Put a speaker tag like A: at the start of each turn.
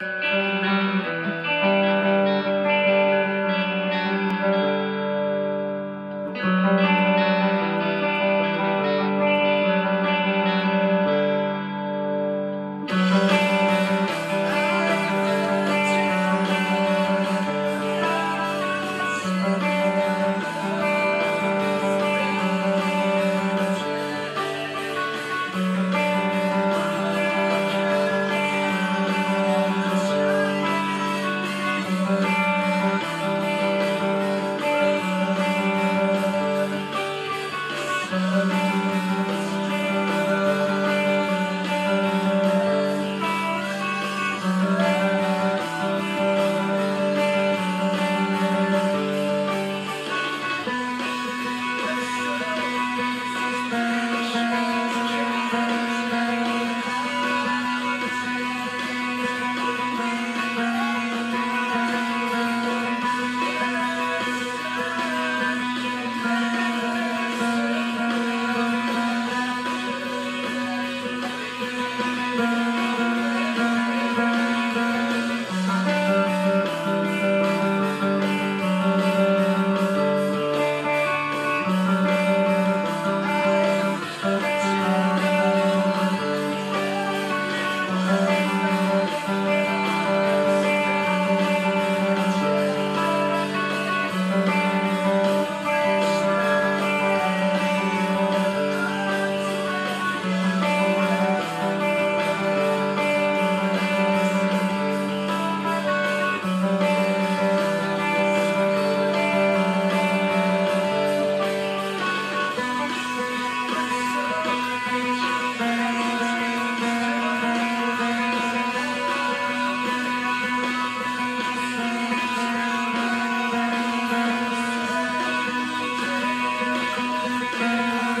A: Thank you. Música